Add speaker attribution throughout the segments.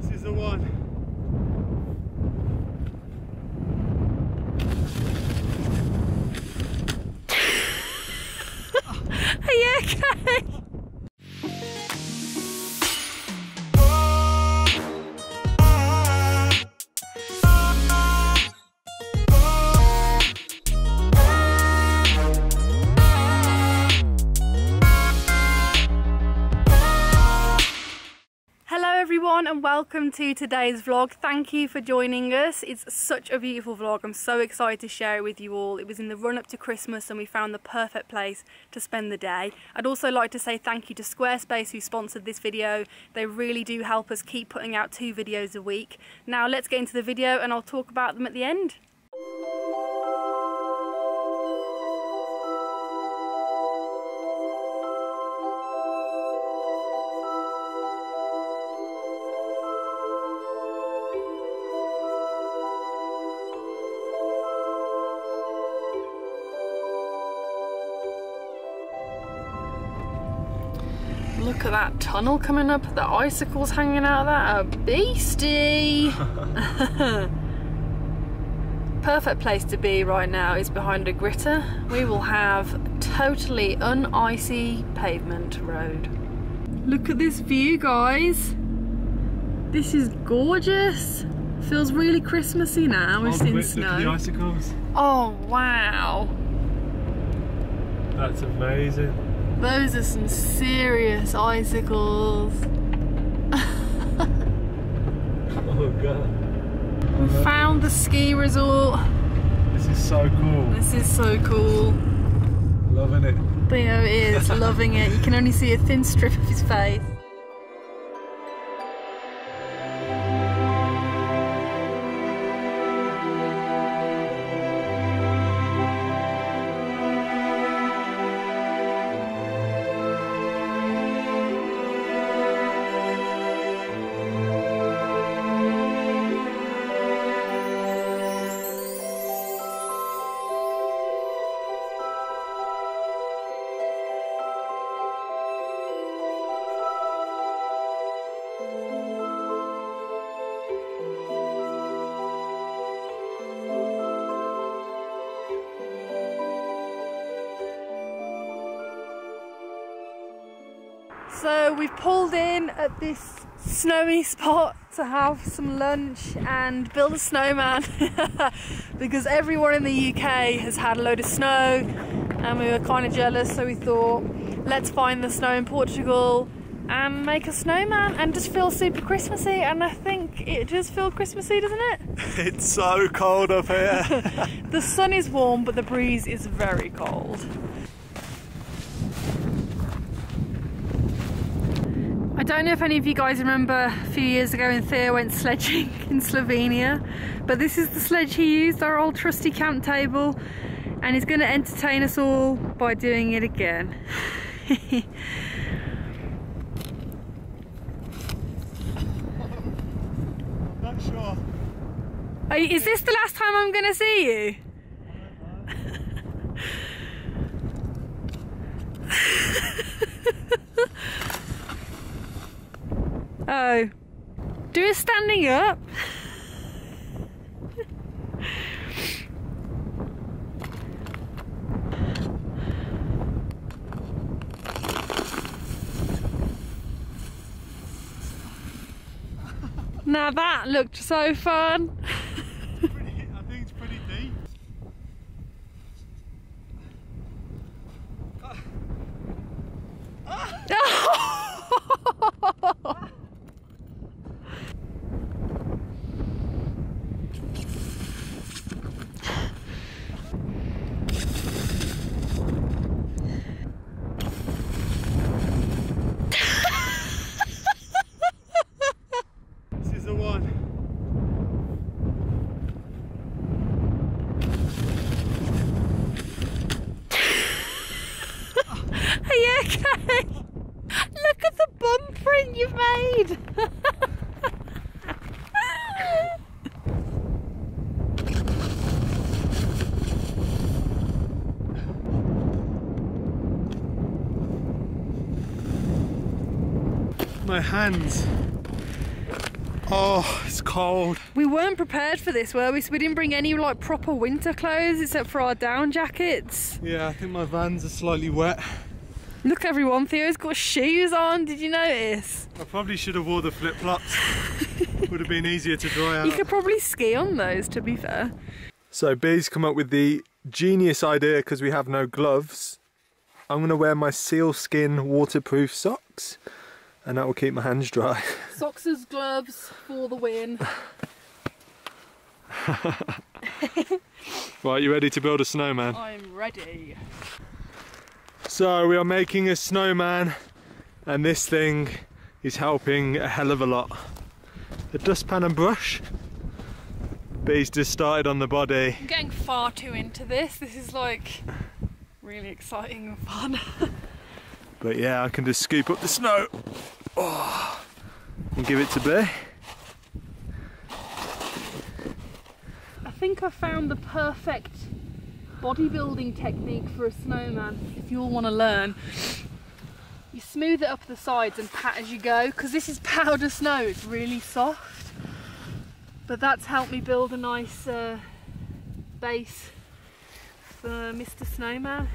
Speaker 1: This is the one.
Speaker 2: Are you okay? And welcome to today's vlog. Thank you for joining us. It's such a beautiful vlog. I'm so excited to share it with you all. It was in the run up to Christmas and we found the perfect place to spend the day. I'd also like to say thank you to Squarespace who sponsored this video. They really do help us keep putting out two videos a week. Now let's get into the video and I'll talk about them at the end. Look at that tunnel coming up, the icicles hanging out of that, a beastie! Perfect place to be right now is behind a gritter. We will have totally un-icy pavement road. Look at this view guys! This is gorgeous! Feels really Christmassy now, oh, we've seen
Speaker 1: Look at the
Speaker 2: snow.
Speaker 1: icicles.
Speaker 2: Oh wow!
Speaker 1: That's amazing.
Speaker 2: Those are some serious icicles.
Speaker 1: Oh god.
Speaker 2: We found the ski resort.
Speaker 1: This is so cool.
Speaker 2: This is so cool.
Speaker 1: Loving it.
Speaker 2: Theo is loving it. You can only see a thin strip of his face. So we've pulled in at this snowy spot to have some lunch and build a snowman because everyone in the UK has had a load of snow and we were kind of jealous so we thought let's find the snow in Portugal and make a snowman and just feel super Christmassy and I think it does feel Christmassy doesn't it?
Speaker 1: It's so cold up here.
Speaker 2: The sun is warm but the breeze is very cold. I don't know if any of you guys remember a few years ago when Theo went sledging in Slovenia, but this is the sledge he used, our old trusty camp table, and he's going to entertain us all by doing it again.
Speaker 1: I'm Not sure.
Speaker 2: Is this the last time I'm going to see you? Oh. Do it standing up. Now that looked so fun.
Speaker 1: Pretty, I think it's pretty deep. This is the one.
Speaker 2: Are you okay? Look at the bum print you've made.
Speaker 1: My hands. Oh, it's cold.
Speaker 2: We weren't prepared for this, were we? So we didn't bring any like proper winter clothes except for our down jackets.
Speaker 1: Yeah, I think my vans are slightly wet.
Speaker 2: Look everyone, Theo's got shoes on, did you notice?
Speaker 1: I probably should have wore the flip flops. Would have been easier to dry out.
Speaker 2: You could probably ski on those to be fair.
Speaker 1: So Bee's come up with the genius idea because we have no gloves. I'm gonna wear my sealskin waterproof socks and that will keep my hands dry.
Speaker 2: Socks as gloves for the win.
Speaker 1: Right, you ready to build a snowman?
Speaker 2: I'm ready.
Speaker 1: So we are making a snowman and this thing is helping a hell of a lot. A dustpan and brush. but he's just started on the body.
Speaker 2: I'm getting far too into this. This is like really exciting and fun.
Speaker 1: But yeah, I can just scoop up the snow oh, and give it to Bee.
Speaker 2: I think I found the perfect bodybuilding technique for a snowman if you all want to learn. You smooth it up the sides and pat as you go because this is powder snow, it's really soft. But that's helped me build a nice uh, base for Mr. Snowman.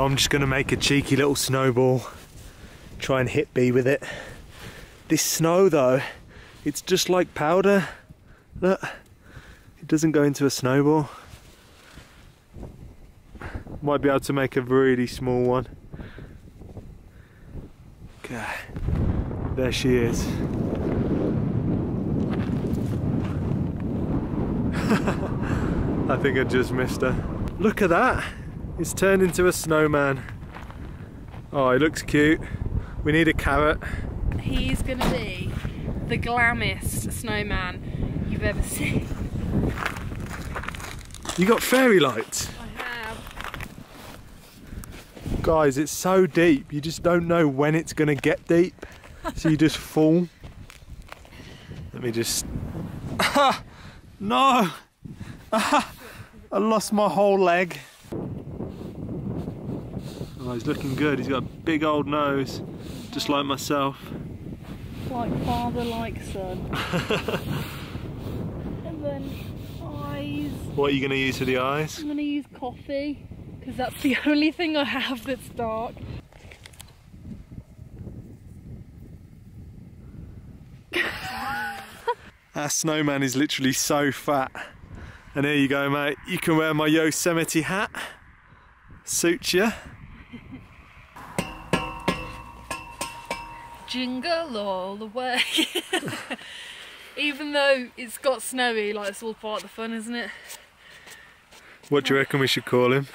Speaker 1: So I'm just gonna make a cheeky little snowball, try and hit Bee with it. This snow though, it's just like powder. Look, it doesn't go into a snowball. Might be able to make a really small one. Okay, there she is. I think I just missed her. Look at that. It's turned into a snowman. Oh, he looks cute. We need a carrot.
Speaker 2: He's gonna be the glammest snowman you've ever seen.
Speaker 1: You got fairy lights.
Speaker 2: I have.
Speaker 1: Guys, it's so deep. You just don't know when it's going to get deep. So you just fall. Let me just... No! I lost my whole leg. Oh, he's looking good. He's got a big old nose, just like myself.
Speaker 2: Like father, like son. and then eyes.
Speaker 1: What are you going to use for the eyes?
Speaker 2: I'm gonna use coffee because that's the only thing I have that's dark.
Speaker 1: Our snowman is literally so fat. And here you go, mate. You can wear my Yosemite hat. Suits you.
Speaker 2: Jingle all the way. Even though it's got snowy, like it's all part of the fun, isn't it?
Speaker 1: What do you reckon we should call him?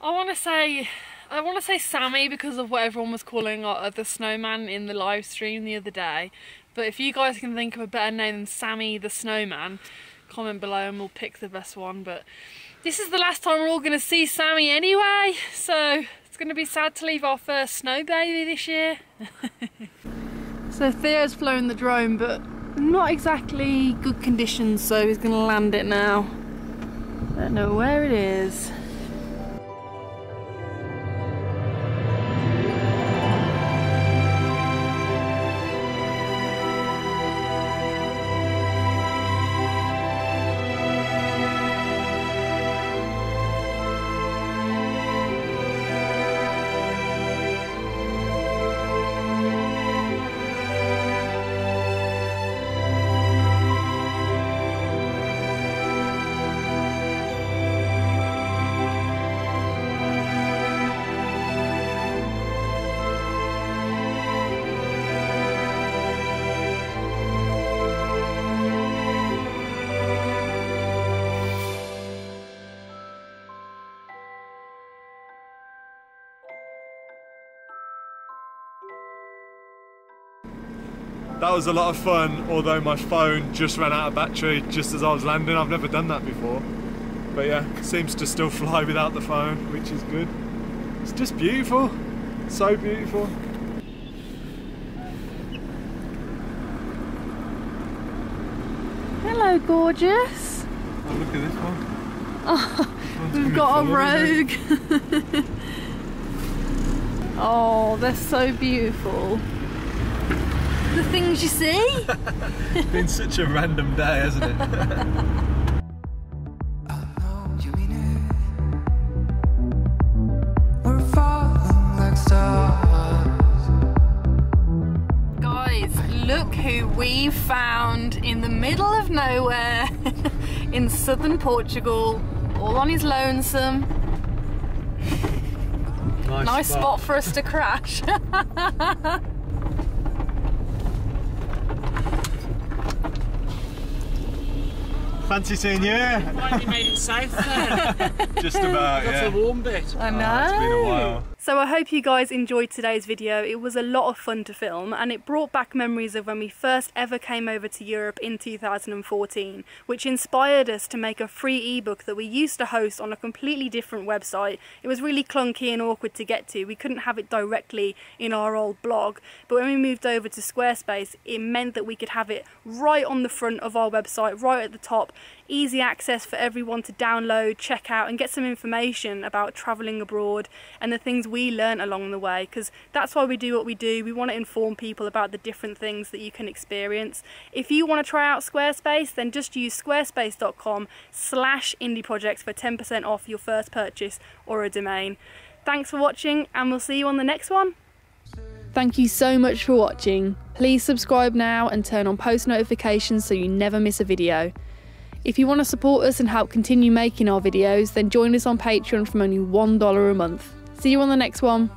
Speaker 2: I want to say, I want to say Sammy because of what everyone was calling uh, the snowman in the live stream the other day. But if you guys can think of a better name than Sammy the Snowman, comment below and we'll pick the best one. But this is the last time we're all going to see Sammy anyway, so it's going to be sad to leave our first snow baby this year. so Theo's flown the drone, but not exactly good conditions, so he's going to land it now. Don't know where it is.
Speaker 1: That was a lot of fun, although my phone just ran out of battery just as I was landing. I've never done that before. But yeah, seems to still fly without the phone, which is good. It's just beautiful. So beautiful.
Speaker 2: Hello, gorgeous.
Speaker 1: Oh, look at this one.
Speaker 2: Oh, we've got a rogue. oh, they're so beautiful. The things you see.
Speaker 1: It's been such a random day, hasn't it?
Speaker 3: We're falling like stars.
Speaker 2: Guys, look who we found in the middle of nowhere in southern Portugal, all on his lonesome. Nice spot for us to crash.
Speaker 1: Fancy seeing you.
Speaker 4: Finally made it safe.
Speaker 1: Just about,
Speaker 4: That's
Speaker 1: yeah.
Speaker 4: the warm bit.
Speaker 2: I know.
Speaker 1: Oh, it's been a while.
Speaker 2: So I hope you guys enjoyed today's video. It was a lot of fun to film and it brought back memories of when we first ever came over to Europe in 2014, which inspired us to make a free ebook that we used to host on a completely different website. It was really clunky and awkward to get to. We couldn't have it directly in our old blog, but when we moved over to Squarespace, it meant that we could have it right on the front of our website, right at the top, easy access for everyone to download, check out, and get some information about travelling abroad and the things we learn along the way. Because that's why we do what we do. We want to inform people about the different things that you can experience. If you want to try out Squarespace, then just use squarespace.com slash indie projects for 10% off your first purchase or a domain. Thanks for watching, and we'll see you on the next one. Thank you so much for watching. Please subscribe now and turn on post notifications so you never miss a video. If you want to support us and help continue making our videos, then join us on Patreon from only $1 a month. See you on the next one.